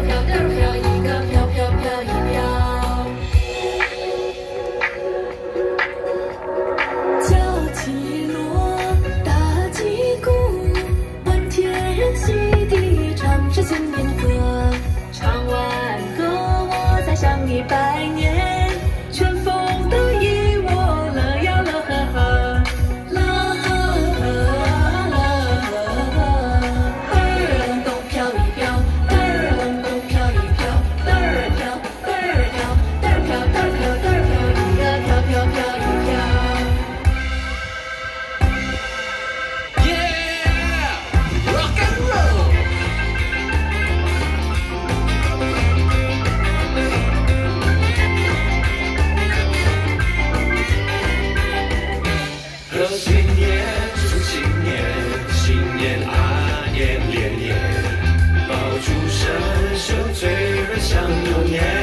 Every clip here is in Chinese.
儿飘点催人想牛年。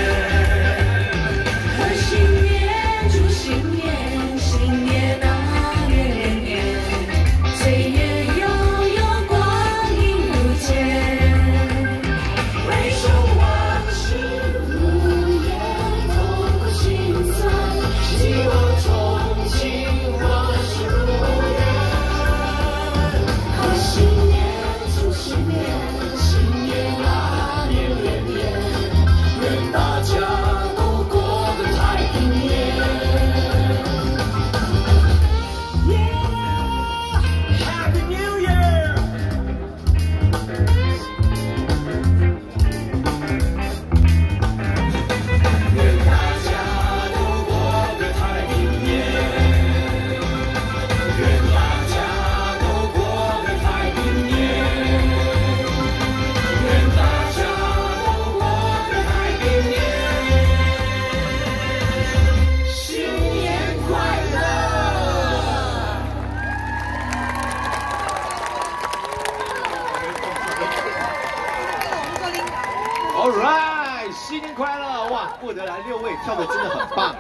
新年快乐！哇，不得了，六位跳的真的很棒，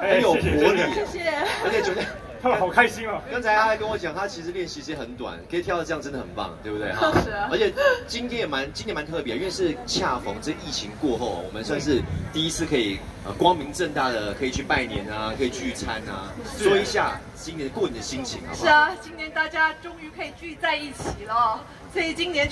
哎很有活力，谢谢而且觉得跳的好开心哦。刚才他还跟我讲，他其实练习时间很短，可以跳的这样真的很棒，对不对？哈是啊而且今天也蛮今年蛮特别，因为是恰逢这疫情过后，我们算是第一次可以呃光明正大的可以去拜年啊，可以聚餐啊，说一下今年过年的心情，好不好？是啊，今年大家终于可以聚在一起了，所以今年。